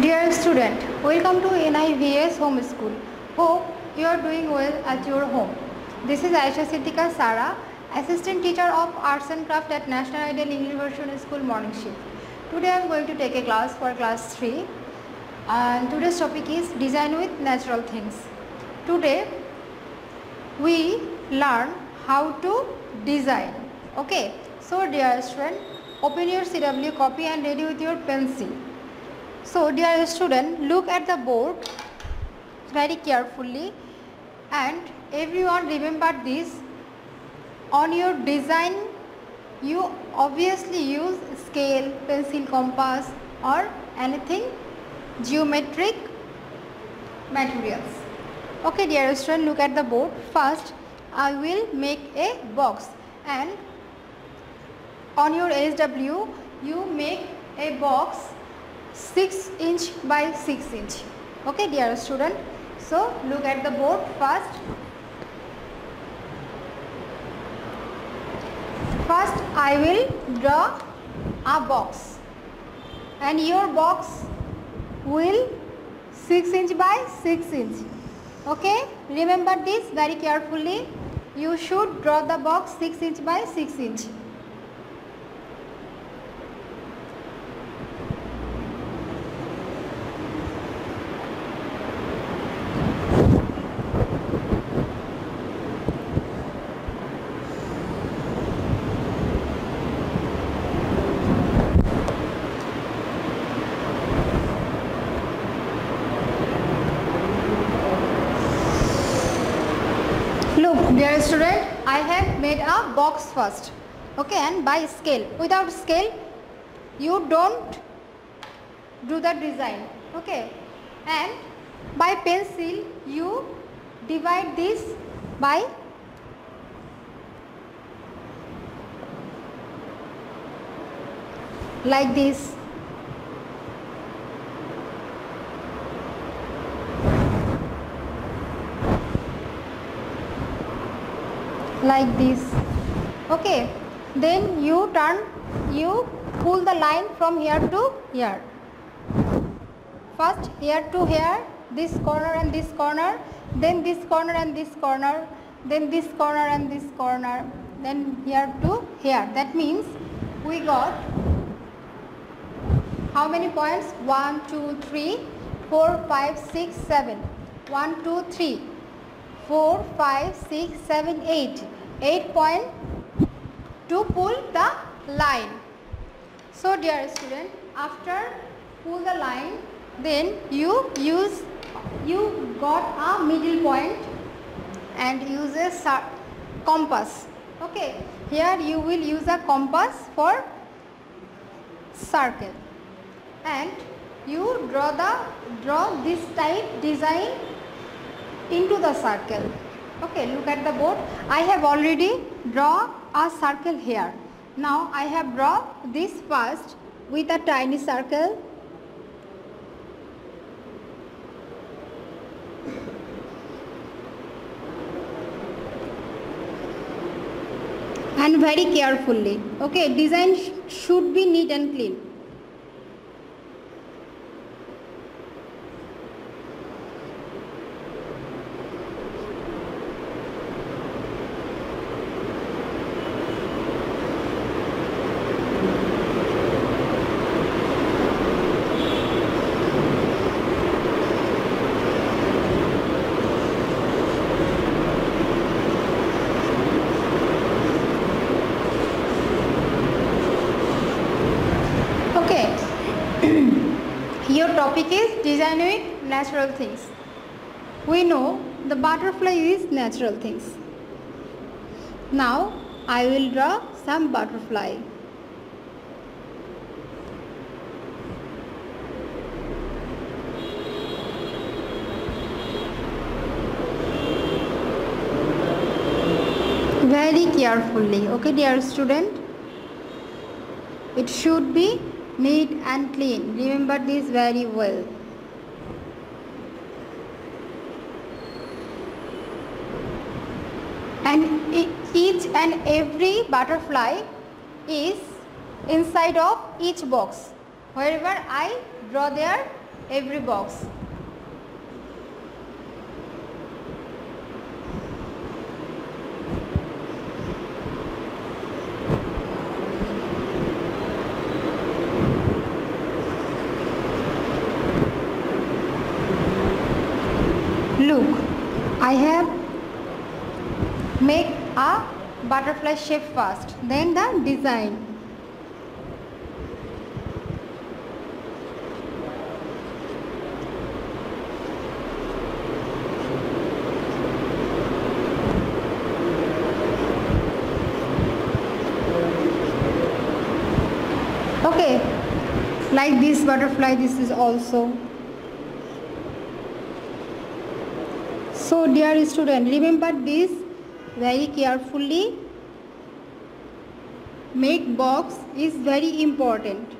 Dear student, welcome to NIEVS Home School. Hope you are doing well at your home. This is Ayesha Siddiqua Sara, Assistant Teacher of Arts and Craft at National Ideal English School Morning Shift. Today I am going to take a class for class 3 and today's topic is Design with Natural Things. Today we learn how to design. Okay, so dear student, open your CW copy and ready with your pencil. So dear student, look at the board very carefully and everyone remember this. On your design, you obviously use scale, pencil, compass or anything geometric materials. Okay dear student, look at the board. First, I will make a box and on your SW, you make a box 6 inch by 6 inch. Okay dear student. So look at the board first. First I will draw a box. And your box will 6 inch by 6 inch. Okay remember this very carefully. You should draw the box 6 inch by 6 inch Look, dear student, I have made a box first. Okay, and by scale. Without scale, you don't do the design. Okay, and by pencil, you divide this by like this. Like this. Okay then you turn you pull the line from here to here. First here to here this corner and this corner then this corner and this corner then this corner and this corner then here to here. That means we got how many points? 1 2 3 4 5 6 7 1 2 3 4, 5, 6, 7, 8. 8 point to pull the line. So dear student, after pull the line, then you use, you got a middle point and use a compass. Okay, here you will use a compass for circle and you draw the draw this type design into the circle okay look at the board. I have already draw a circle here. Now i have draw this first with a tiny circle. And very carefully. Okay design sh should be neat and clean Okay. Your topic is designing natural things. We know the butterfly is natural things. Now I will draw some butterfly. Very carefully. Okay dear student. It should be neat and clean. Remember this very well. And each and every butterfly is inside of each box. Wherever I draw there every box. Look, I have make a butterfly shape first, then the design. Okay, like this butterfly, this is also So dear student, remember this very carefully. Make box is very important.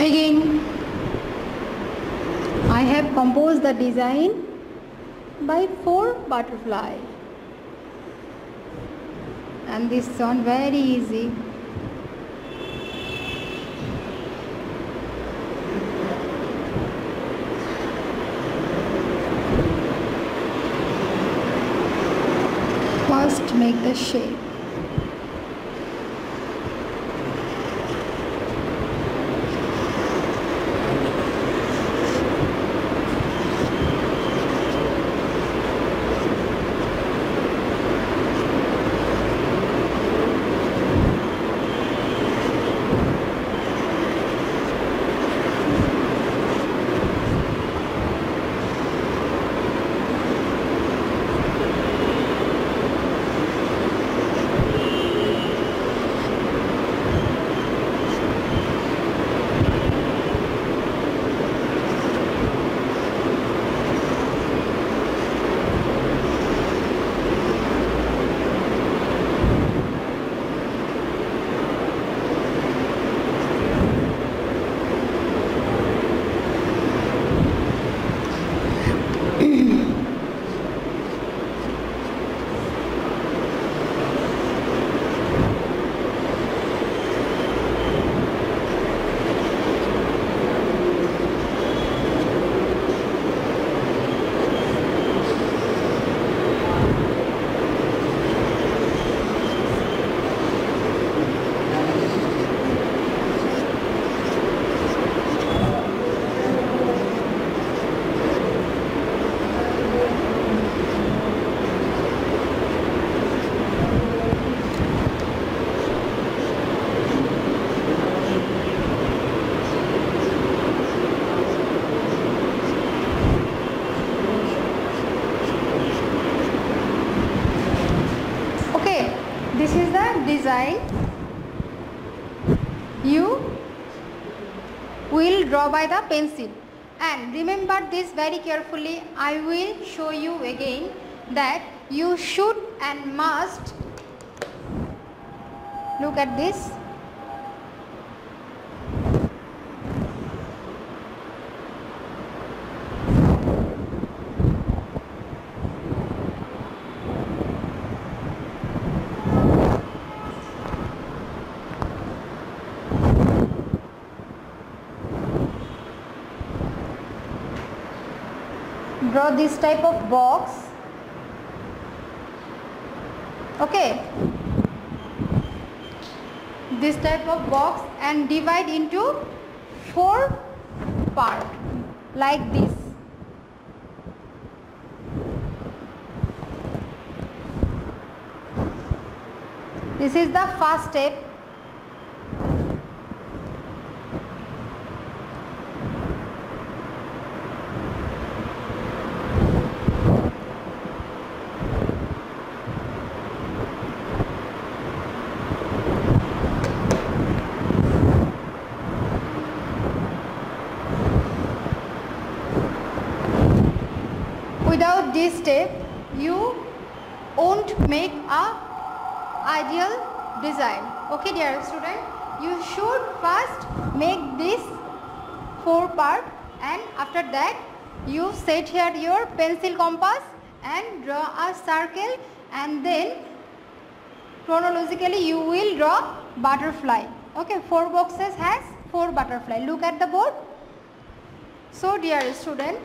Again, I have composed the design by four butterfly and this one very easy. First make the shape. Will draw by the pencil and remember this very carefully. I will show you again that you should and must look at this. Draw this type of box. Okay. This type of box and divide into four part like this. This is the first step without this step you won't make a ideal design. Okay dear student you should first make this four part and after that you set here your pencil compass and draw a circle and then chronologically you will draw butterfly. Okay four boxes has four butterfly. Look at the board. So dear student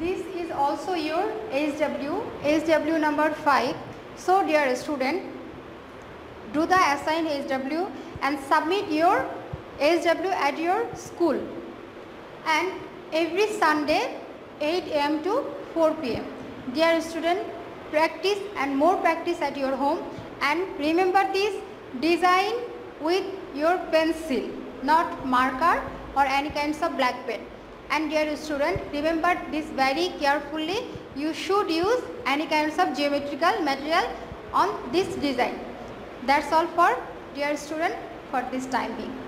this is also your HW, SW number 5 so dear student do the assigned SW and submit your HW at your school and every Sunday 8 am to 4 pm. Dear student, practice and more practice at your home and remember this design with your pencil not marker or any kinds of black pen. And dear student, remember this very carefully you should use any kinds of geometrical material on this design. That's all for dear student for this time being.